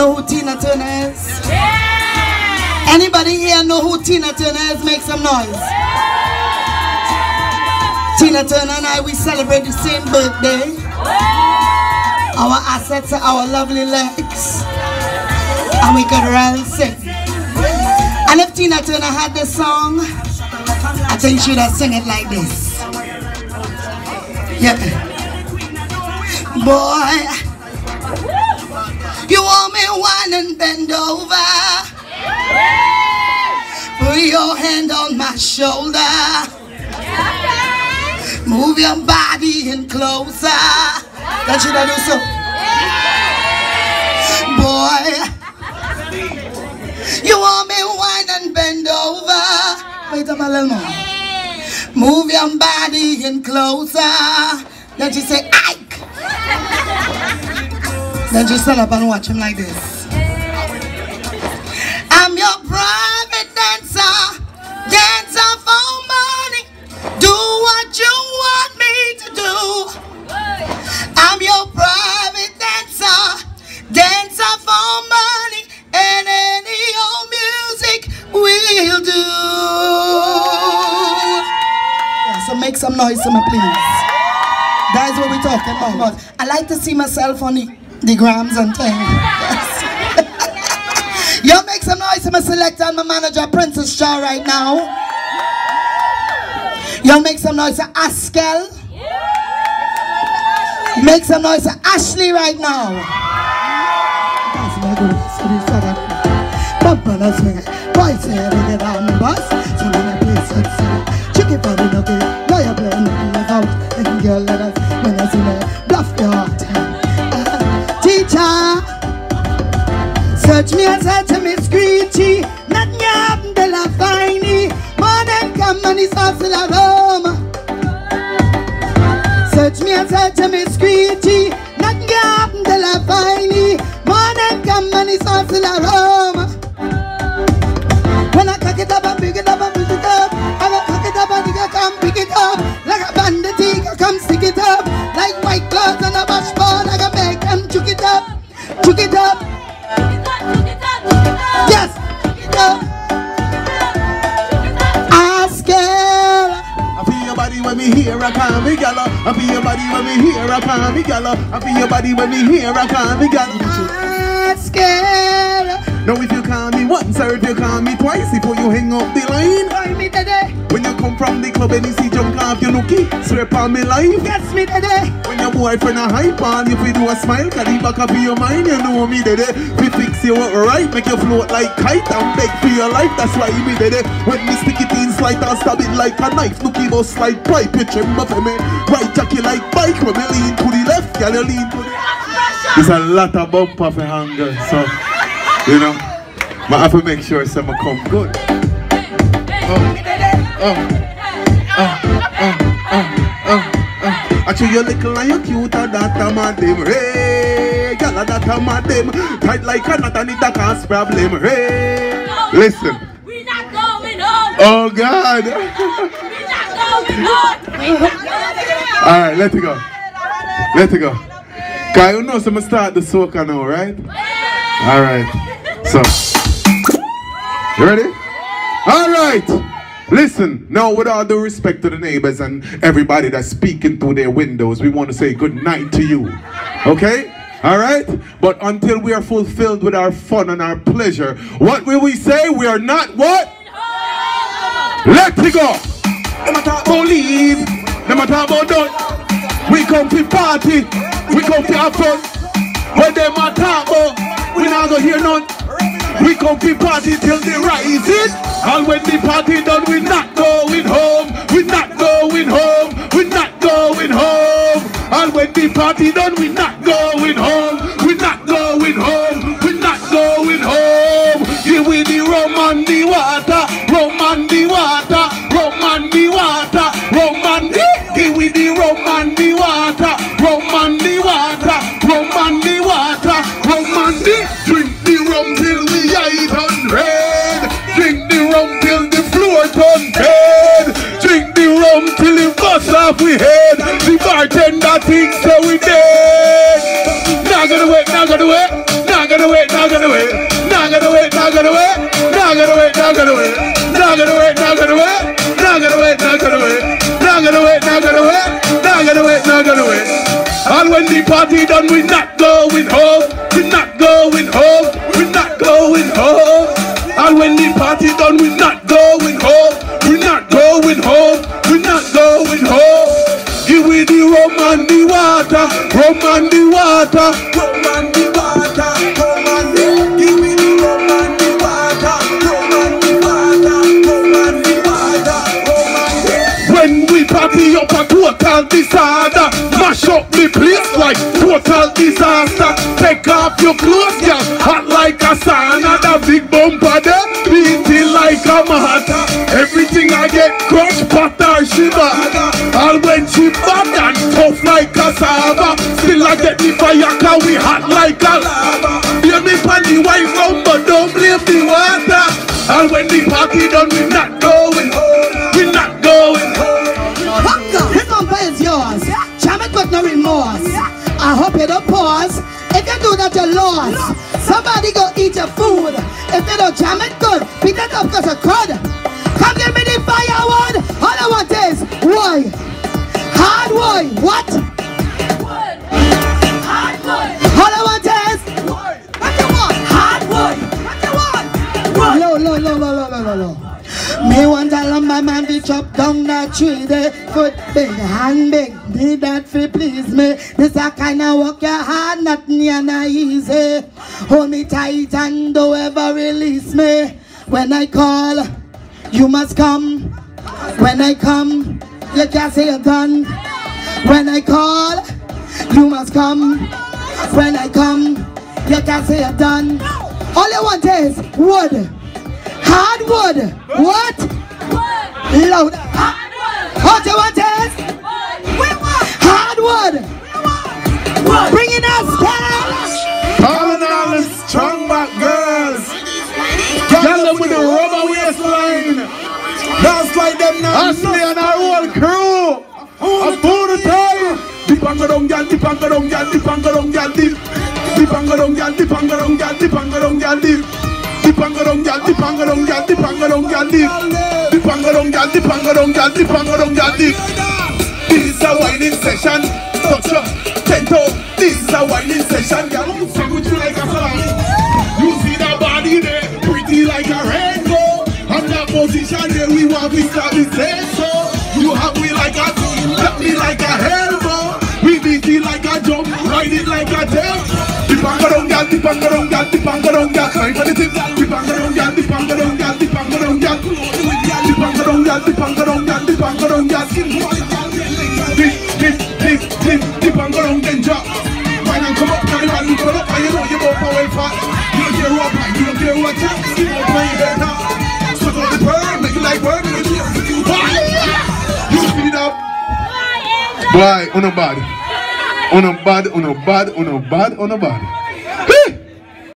Tina Turner is? Yeah. Anybody here know who Tina Turner is? Make some noise. Tina Turner and I, we celebrate the same birthday. Our assets are our lovely legs. And we could run sing. And if Tina Turner had this song, I think she would have sing it like this. Yeah. Boy, you want me wine and bend over. Put your hand on my shoulder. Move your body in closer. That should I do so? Boy, you want me wine and bend over. Wait a little more. Move your body in closer. Then she say. Then just stand up and watch him like this. I'm your private dancer, dancer for money. Do what you want me to do. I'm your private dancer, dancer for money, and any old music will do. Yeah, so make some noise for me, please. That's what we're talking about. I like to see myself on the the grams and thing. Yes. Y'all make some noise to my selector and my manager, Princess Shaw, right now. Y'all make some noise to Askel. Make some noise to Ashley right now. Chicken for Search me and search me screechy. Not nyam de la fine. Morning come and it's all still aroma. When I cock it up pick it up pick it up. I cock it up come pick it up. Like a bandit, come stick it up. Like white clothes and a washboard. I go make them chook it up. Chook it up. Yes. Chook it up. Me hear a call me gala. I feel your body when me hear a call me gala. I feel your body when me hear a call me gala. Ask it. Now if you me once or if you call me twice before you hang up the line. Call me today. When you come from the club and you see junk off your nookie, swear on me life. Yes, me today. When your boyfriend a hype on, if we do a smile, cause the back of your mind, you know me today. We fix you up right, make you float like kite and beg for your life. That's why me today. When me stick it in slide and stab it like a knife, nookie bust like pipe, you tremble for me. Right jacket like bike, when me lean to the left, girl you lean to the. There's a lot of bumper for hunger, so you know. I have to make sure some come good. Oh, oh, oh, oh, oh, oh. I chew you little and you cute and that a madam. Hey, girl, that a madam. Tight like a knot and it a cause problem. Hey, listen. We're not going on. Oh God. We're not going on. We're not going on. All right, let it go. Let it go. Cause you know, so I'm start the soca now, right? All right. So, you ready? All right. Listen, now with all due respect to the neighbors and everybody that's speaking through their windows, we want to say good night to you. Okay? All right? But until we are fulfilled with our fun and our pleasure, what will we say? We are not what? Let it go. Them a talk leave. Done. We come to party. We come to have fun. When them a talk about, we not gonna hear none. We come to party till the rising. And when the party done, we not going home. We not going home. We not going home. And when the party done, we not going off we head. The bartender thinks so we dead. Not gonna wait, not gonna wait, not gonna wait, not gonna wait. Nah get away, nah get away. Nah get away, nah get away. Nah get away, nah get away. Nah get away, nah get away. Nah get away, nah get away. Nah get away, nah get away. And when the party done, we not going home. We not going home. We not going home. And when the party done, we not water, rum and the water, rum and the water, rum and the Give me the rum and the water, rum and the water, rum and the water, rum and the When we party up a total disorder, mash up the place like total disaster. Take off your clothes, girl, hot like a sauna. The big bumper there, beating like a mata. Everything I get crushed, butter, shiver. All when she bad and tough like cassava. Still I get the fire, cause we hot like a lava. Blame me for the white rum, but don't blame the water. And when the party done, we not going home. We not going home. Hunger, his bumper is yours. Jam it with no remorse. I hope you don't pause. If you do that, you're lost. Somebody go eat your food. If you don't jam it good, beat it up cause you could. Come give me the firewood. All I want is why? Hard why? What? All I want is what you want? Hard? What you want? Low, low, low, low, low, low, low. Me want a lumber man be chop down that tree there Foot big, hand big, need that fi please me This a kind of work your hard, not near na easy Hold me tight and don't ever release me When I call, you must come When I come, you can't say you're done When I call, you must come When I come, you can't say you're done All you want is wood Hardwood. What? Wood. Loud. Hard wood. What you want is? Wood. We want. Hardwood. Bringing us cash. Calling all the strong back girls. Girl them with the rubber waistline. Dance like them now. Ashley and our whole crew. A full time. This is a whining session. Touch up, ten. This is a whining session, girl. Sing with you like a song. You see that body there, pretty like a rainbow. And that position there, we want we start say so. You have me like a, got me like a elbow. Dip and go down, girl. Dip and go down, girl. Climb the tip. Dip and go down, girl. Dip and go down, girl. Dip and go down, girl. Dip and go down, girl. Dip and and and and come up, now you up, and you know you both well. You don't care what you don't care what. You don't play better. Suck on the pearl, make it like word, make it You speed up. Boy, on a bad. On a bad, on a bad, on a bad, on a bad.